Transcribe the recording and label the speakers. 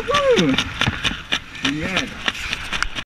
Speaker 1: Woohoo! Yeah.